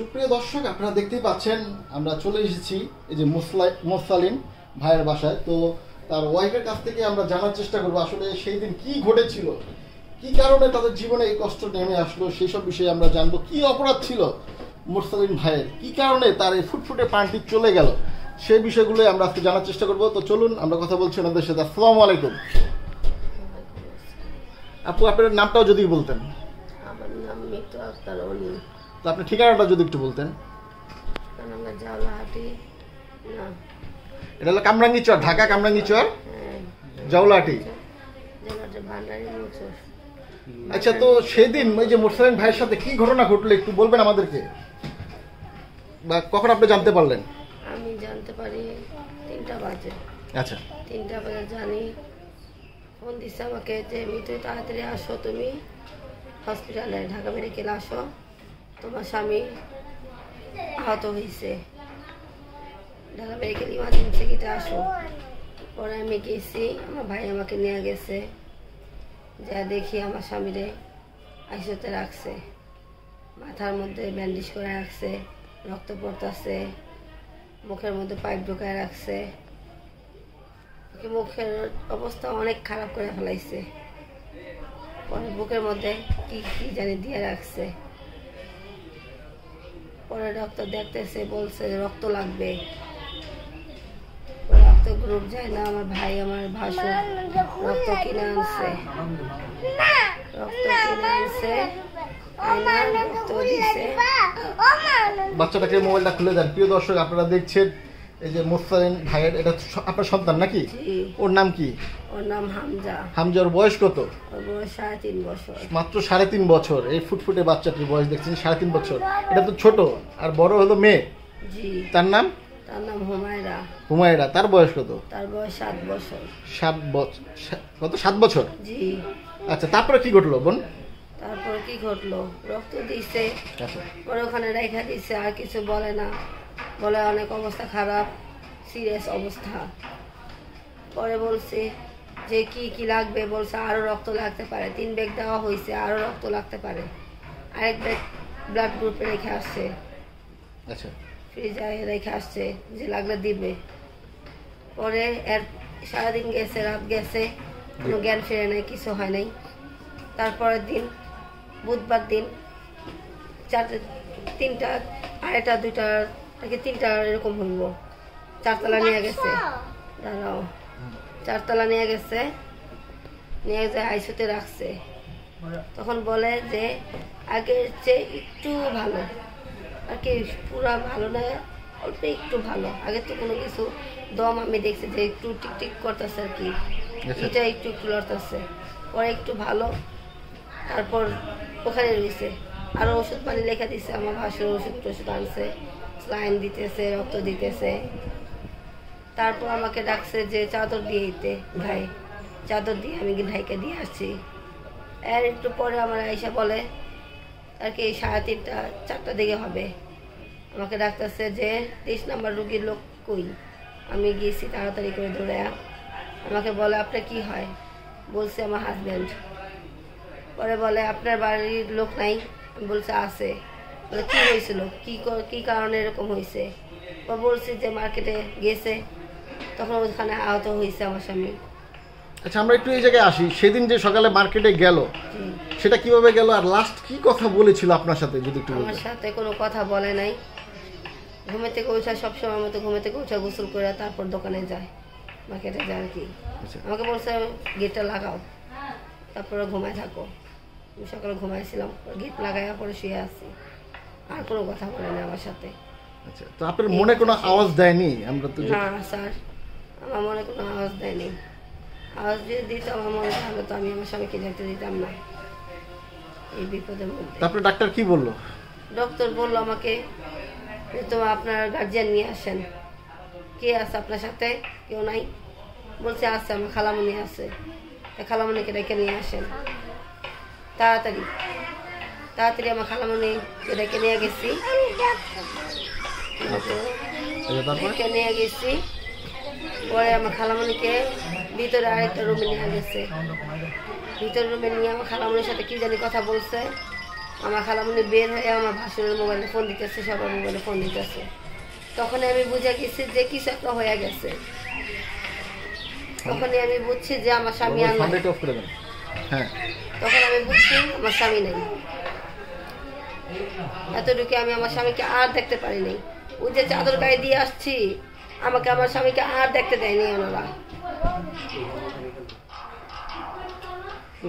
সুপ্রিয় দর্শক, আপনারা দেখতেই পাচ্ছেন, আমরা চলে এসেছি এই যে মুসলা- মোসালিন ভাইয়ের বাসায়। তো তার ওয়াইফের কাছ থেকে আমরা জানার চেষ্টা করব, আসলে সেই দিন কি ঘটেছিল, কি কারণে তাদের জীবনে এই কষ্ট নেমে আসলো, সেই সব বিষয়ে আমরা জানব। কি অপরাধ ছিল মুরসালিন ভাইয়ের? কি কারণে তার এই ফুটফুটে প্রাণটি চলে গেল? সেই বিষয়গুলো আমরা আজকে জানার চেষ্টা করব। তো চলুন, আমরা কথা বলছি ওনাদের সাথে। আসসালামু আলাইকুম। আপু, আপনার নামটাও যদি বলতেন। আমার নাম মিত্র আক্তার তো আপনার ঠিকানাটা যদি একটু বলতেন। এটা হলো কামরাঙ্গি চর ঢাকা কামরাঙ্গি চর মোচর আচ্ছা তো সেদিন ওই যে মোরসালিন ভাইয়ের সাথে কি ঘটনা ঘটলো একটু বলবেন আমাদেরকে? বা কখন আপনি জানতে পারলেন? আমি জানতে পারি তিনটা বাজে। আচ্ছা। তিনটা বাজে জানি। ফোন দিচ্ছে আমাকে যে মিত্র তাড়াতাড়ি আসো তুমি। হসপিটালে ঢাকা মেডিকেল আসো। স্বামী আহত হয়েছে। ঢাকা মেডিকেল ইমার্জেন্সি গিতে আসো। পরে আমি গেছি, আমার ভাই আমাকে নিয়ে গেছে। যা দেখি আমার স্বামীরে আইসোতে রাখছে। মাথার মধ্যে ব্যান্ডেজ করে রাখছে, রক্ত পড়তেছে, মুখের মধ্যে পাইপ ঢুকায় রাখছে। মুখের অবস্থা অনেক খারাপ করে ফেলাইছে। পরে বুকের মধ্যে কি কি জানি দিয়ে রাখছে। পরে ডক্টর দেখতেছে বলছে রক্ত লাগবে। রক্ত গ্রুপ যায় না আমার ভাই আমার ভাসুর রক্ত কিনে আনছে। রক্ত কিনে আনছে বাচ্চাটাকে মোবাইলটা খুলে দেন। প্রিয় দর্শক আপনারা দেখছেন এই যে মোরসালিন ভাইয়ের এটা আপনার সন্তান নাকি? ওর নাম কি? ওর নাম হামজা। হামজার বয়স কত? সাড়ে তিন বছর। মাত্র সাড়ে তিন বছর। এই ফুটফুটে বাচ্চাটির বয়স দেখছেন সাড়ে তিন বছর। এটা তো ছোট আর বড় হলো মেয়ে। জি। তার নাম? তার নাম হুমায়রা। হুমায়রা। তার বয়স কত? তার বয়স সাত বছর। সাত বছর কত? সাত বছর? জি। আচ্ছা তারপরে কি ঘটলো বোন? তারপরে কি ঘটলো? রক্ত দিছে। আচ্ছা। পরে ওখানে রেখা দিছে আর কিছু বলে না। বলে অনেক অবস্থা খারাপ সিরিয়াস অবস্থা। পরে বলছে যে কি কি লাগবে বলছে আরও রক্ত লাগতে পারে। তিন ব্যাগ দেওয়া হয়েছে আরও রক্ত লাগতে পারে। আরেক ব্যাগ ব্লাড গ্রুপে রেখে আসছে। আচ্ছা। ফ্রিজে রেখে আসছে যে লাগলে দিবে। পরে এর সারাদিন গেছে রাত গেছে কোনো জ্ঞান ফিরে নাই কিছু হয় নাই। তারপরের দিন বুধবার দিন চারটে তিনটা আড়াইটা দুইটা থেকে তিনটা এরকম হইব। চারতলা নিয়ে গেছে। দাঁড়াও। চারতলা নিয়ে গেছে। নিয়ে যায় আইসুতে রাখছে। তখন বলে যে আগের চেয়ে একটু ভালো আর কি পুরা ভালো না অল্প একটু ভালো। আগে তো কোনো কিছু দম আমি দেখছি যে একটু টিকটিক করতেছে আর কি। এটা একটু একটু লড়তেছে। পরে একটু ভালো তারপর ওখানে রয়েছে। আরও ওষুধ পানি লেখা দিছে আমার ভাসুর ওষুধ টষুধ আনছে লাইন দিতেছে রক্ত দিতেছে। তারপর আমাকে ডাকছে যে, চাদর দিয়ে দিতে ভাই, চাদর দিয়ে আমি ঢাইকে দিয়ে আসছি। এর একটু পরে আমার আইসা বলে, আর কি, সাড়ে তিনটা চারটা দিকে হবে। আমাকে ডাকতেছে যে, তেইশ নাম্বার রুগীর লোক কই? আমি গিয়েছি তাড়াতাড়ি করে দৌড়ে আমাকে বলে, আপনার কি হয়? বলছে, আমার হাজব্যান্ড পরে বলে, আপনার বাড়ির লোক নাই? বলছে, আছে। বলে, কী হয়েছিল? কী ক- কারণে এরকম হয়েছে? বলছে যে, মার্কেটে গেছে। তখন ওখানে আহত হয়েছে আমার স্বামী। আচ্ছা আমরা একটু এই জায়গায় আসি। সেদিন যে সকালে মার্কেটে গেল সেটা কীভাবে গেল? আর লাস্ট কি কথা বলেছিল আপনার সাথে যদি একটু আমার সাথে কোনো কথা বলে নাই। ঘুমে থেকে সব সময় মতো ঘুমে থেকে উঠা গোসল করে তারপর দোকানে যায় মার্কেটে যায় আর কি। আচ্ছা। আমাকে বলছে গেটটা লাগাও তারপরে ঘুমায় থাকো। আমি সকালে ঘুমাইছিলাম গেট লাগাইয়া পরে শুয়ে আসছি আর কোনো কথা বলে না আমার সাথে। আচ্ছা তো আপনার মনে কোনো আওয়াজ দেয়নি? আমরা তো না স্যার। আমার মনে কোনো আওয়াজ দেয়নি আওয়াজ যদি দিত আমার মনে তাহলে তো আমি আমার স্বামীকে যেতে দিতাম না। এই বিপদের মধ্যে। তারপরে ডাক্তার কি বলল? ডক্টর বলল আমাকে যে তো আপনার গার্জিয়ান নিয়ে আসেন। কে আছে আপনার সাথে? কেউ নাই? বলছে আছে আমার খালামণি আছে। তা খালামণিকে ডেকে নিয়ে আসেন। তাড়াতাড়ি তাড়াতাড়ি আমার খালামণি ডেকে নিয়ে গেছি। আচ্ছা। ডেকে নিয়ে গেছি। পরে আমার খালামণিকে ভিতরে আরেকটা রুমে নিয়ে গেছে। ভিতরে রুমে নিয়ে আমার খালামণির সাথে কি জানি কথা বলছে। আমার খালামুনি বের হয়ে আমার ভাসুরের মোবাইলে ফোন দিতেছে সবার মোবাইলে ফোন দিতেছে। তখন আমি বুঝে গেছি যে কিছু একটা হয়ে গেছে। তখনই আমি বুঝছি যে আমার স্বামী আর হ্যাঁ। তখন আমি বুঝছি আমার স্বামী নেই। এতটুকু আমি আমার স্বামীকে আর দেখতে পারি নাই ওই যে চাদর গায়ে দিয়ে আসছি আমাকে আমার স্বামীকে আর দেখতে দেয়নি ওনারা।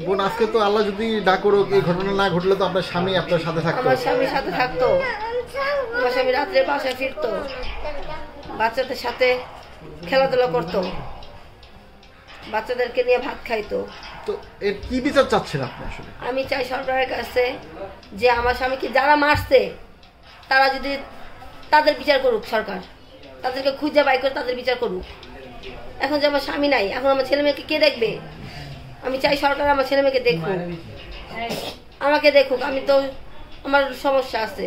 বোন আজকে তো আল্লাহ যদি ডাক করো এই ঘটনা না ঘটলে তো আপনার স্বামী আপনার সাথে থাকতো। আমার স্বামীর সাথে থাকতো। আমার স্বামী রাত্রে বাসায় ফিরতো। বাচ্চাদের সাথে খেলাধুলা করতো। বাচ্চাদেরকে নিয়ে ভাত খাইতো। তো এর কি বিচার চাচ্ছেন আপনি আসলে? আমি চাই সরকারের কাছে যে আমার স্বামীকে যারা মারছে তারা যদি তাদের বিচার করুক সরকার। তাদেরকে খুঁজে বাই করে তাদের বিচার করুক। এখন যে আমার স্বামী নাই এখন আমার ছেলে মেয়েকে কে দেখবে? আমি চাই সরকার আমার ছেলে মেয়েকে দেখুক। আমাকে দেখুক আমি তো আমার সমস্যা আছে।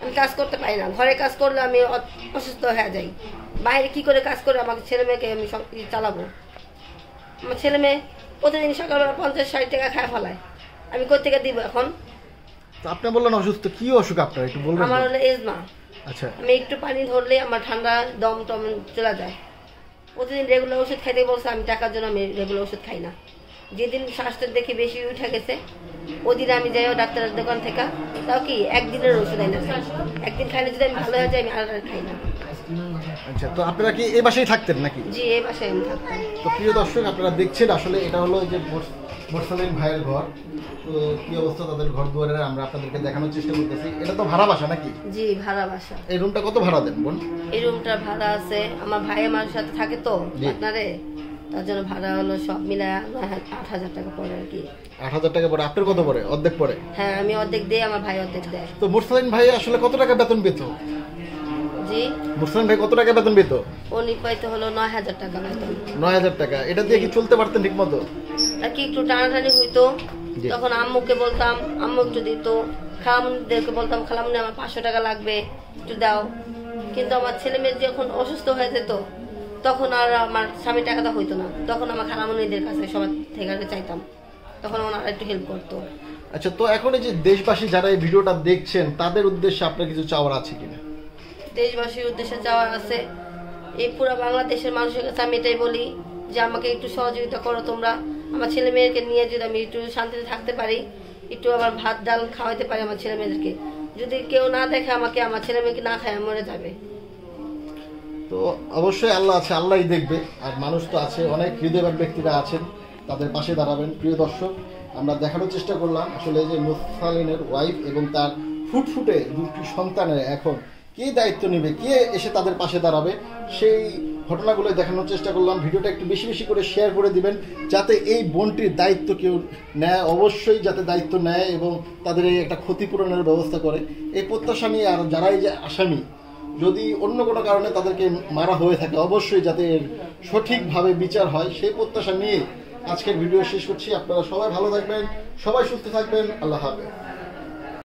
আমি কাজ করতে পারি না। ঘরে কাজ করলে আমি অসুস্থ হয়ে যাই। বাইরে কি করে কাজ করে আমাকে ছেলে মেয়েকে আমি সব কিছু চালাবো? আমার ছেলে মেয়ে প্রতিদিন সকালবেলা পঞ্চাশ ষাট টাকা খায় ফেলায়। আমি কোথা থেকে দিব এখন? আপনি বললেন অসুস্থ কি অসুখ আপনার? একটু বলবেন আমার হলো এজমা। আমি একটু পানি ধরলে আমার ঠান্ডা দম টম চলে যায়। প্রতিদিন রেগুলার ওষুধ খাইতে বলছে আমি টাকার জন্য আমি রেগুলার ওষুধ খাই না। যেদিন স্বাস্থ্যের দেখে বেশি উঠে গেছে ওদিন আমি যাই ডাক্তারের দোকান থেকে তাও কি একদিনের ওষুধ আই না? একদিন খাইলে যদি আমি ভালো হয়ে যাই আমি আর খাই না। আচ্ছা তো আপনারা কি এই বাসায় থাকতেন নাকি? জি এই বাসায় আমি থাকতাম। তো প্রিয় দর্শক আপনারা দেখছেন আসলে এটা হলো যে মোরসালিন ভাইয়ের ঘর। তো কি অবস্থা তাদের ঘর দুয়ারের? আমরা আপনাদেরকে দেখানোর চেষ্টা করতেছি। এটা তো ভাড়া বাসা নাকি? জি ভাড়া বাসা। এই রুমটা কত ভাড়া দেন বোন? এই রুমটার ভাড়া আছে। আমার ভাই আমার সাথে থাকে তো জি। পার্টনারে তার জন্য ভাড়া হলো সব মিলে আট হাজার টাকা পড়ে আর কি। আট হাজার টাকা পরে। আপনার কত পরে? অর্ধেক পরে? হ্যাঁ আমি অর্ধেক দিই আমার ভাই অর্ধেক দেয়। তো মুরসালিন ভাই আসলে কত টাকা বেতন পেত? জি? ভাই কত টাকা বেতন পেত? উনি পাইতে হলো নয় হাজার টাকা বেতন। নয় হাজার টাকা। এটা দিয়ে কি চলতে পারতেন ঠিক মতো কি একটু টানাটানি হইতো তখন আম্মুকে বলতাম আম্মু একটু দিত খালামদেরকে বলতাম খালামনে আমার পাঁচশো টাকা লাগবে একটু দাও। কিন্তু আমার ছেলে মেয়ে যখন অসুস্থ হয়ে যেত তখন আর আমার স্বামী টাকাটা হইতো না। তখন আমার খালামনিদের কাছে সবার থেকে চাইতাম। তখন ওনারা একটু হেল্প করতো। আচ্ছা তো এখন এই যে দেশবাসী যারা এই ভিডিওটা দেখছেন তাদের উদ্দেশ্যে আপনার কিছু চাওয়ার আছে কিনা? দেশবাসীর উদ্দেশ্যে যাওয়ার আছে এই পুরো বাংলাদেশের মানুষের কাছে আমি এটাই বলি যে আমাকে একটু সহযোগিতা করো তোমরা। আমার ছেলে মেয়েকে নিয়ে যদি আমি একটু শান্তিতে থাকতে পারি, একটু আবার ভাত, ডাল খাওয়াইতে পারি আমার ছেলে মেয়েদেরকে। যদি কেউ না দেখে আমাকে, আমার ছেলে মেয়েকে না খায়, মরে যাবে। তো অবশ্যই আল্লাহ আছে, আল্লাহই দেখবে। আর মানুষ তো আছে, অনেক হৃদয়বান ব্যক্তিরা আছেন, তাদের পাশে দাঁড়াবেন। প্রিয় দর্শক, আমরা দেখানোর চেষ্টা করলাম আসলে যে মুসালিনের ওয়াইফ এবং তার ফুটফুটে দুটি সন্তানের এখন কে দায়িত্ব নেবে, কে এসে তাদের পাশে দাঁড়াবে, সেই ঘটনাগুলো দেখানোর চেষ্টা করলাম। ভিডিওটা একটু বেশি বেশি করে শেয়ার করে দিবেন, যাতে এই বোনটির দায়িত্ব কেউ নেয়। অবশ্যই যাতে দায়িত্ব নেয় এবং তাদের এই একটা ক্ষতিপূরণের ব্যবস্থা করে। এই প্রত্যাশা নিয়ে আর যারাই যে আসামি, যদি অন্য কোনো কারণে তাদেরকে মারা হয়ে থাকে, অবশ্যই যাতে সঠিকভাবে বিচার হয়। সেই প্রত্যাশা নিয়ে আজকের ভিডিও শেষ করছি। আপনারা সবাই ভালো থাকবেন, সবাই সুস্থ থাকবেন। আল্লাহ হাফেজ।